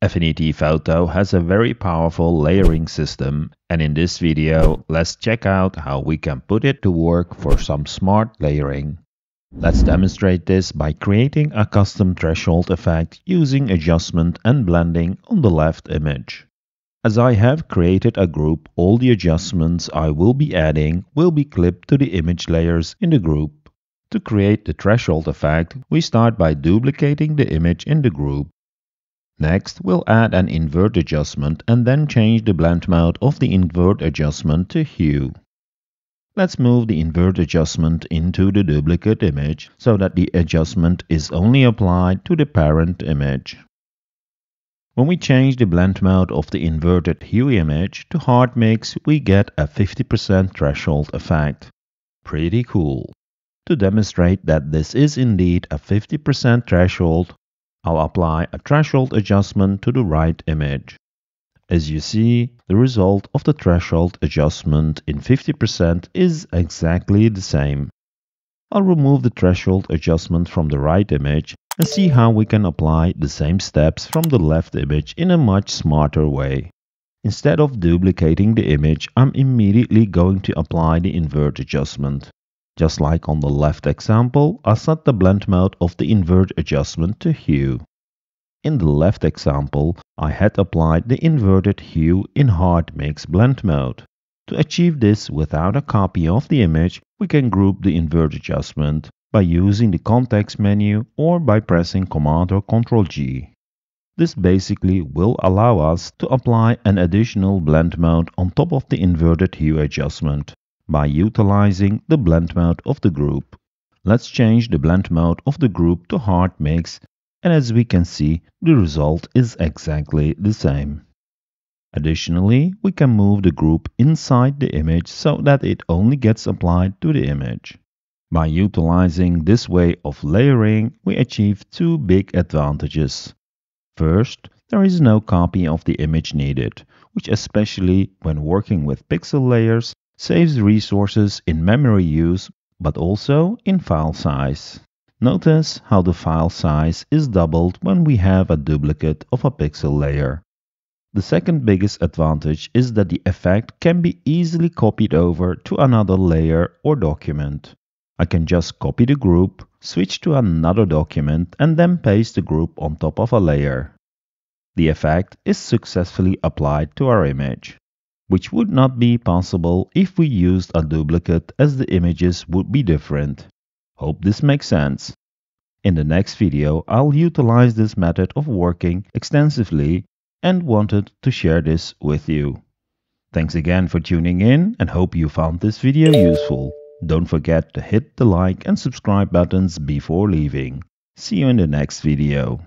Affinity Photo has a very powerful layering system and in this video let's check out how we can put it to work for some smart layering. Let's demonstrate this by creating a custom threshold effect using adjustment and blending on the left image. As I have created a group, all the adjustments I will be adding will be clipped to the image layers in the group. To create the threshold effect, we start by duplicating the image in the group. Next, we'll add an invert adjustment and then change the blend mode of the invert adjustment to hue. Let's move the invert adjustment into the duplicate image so that the adjustment is only applied to the parent image. When we change the blend mode of the inverted hue image to hard mix, we get a 50% threshold effect. Pretty cool. To demonstrate that this is indeed a 50% threshold, I'll apply a threshold adjustment to the right image. As you see, the result of the threshold adjustment in 50% is exactly the same. I'll remove the threshold adjustment from the right image and see how we can apply the same steps from the left image in a much smarter way. Instead of duplicating the image, I'm immediately going to apply the invert adjustment. Just like on the left example, I set the blend mode of the invert adjustment to hue. In the left example, I had applied the inverted hue in hard mix blend mode. To achieve this without a copy of the image, we can group the invert adjustment by using the context menu or by pressing Command or Ctrl G. This basically will allow us to apply an additional blend mode on top of the inverted hue adjustment by utilizing the blend mode of the group. Let's change the blend mode of the group to hard mix and as we can see the result is exactly the same. Additionally, we can move the group inside the image so that it only gets applied to the image. By utilizing this way of layering, we achieve two big advantages. First, there is no copy of the image needed, which especially when working with pixel layers saves resources in memory use but also in file size. Notice how the file size is doubled when we have a duplicate of a pixel layer. The second biggest advantage is that the effect can be easily copied over to another layer or document. I can just copy the group, switch to another document and then paste the group on top of a layer. The effect is successfully applied to our image which would not be possible if we used a duplicate as the images would be different. Hope this makes sense. In the next video, I'll utilize this method of working extensively and wanted to share this with you. Thanks again for tuning in and hope you found this video useful. Don't forget to hit the like and subscribe buttons before leaving. See you in the next video.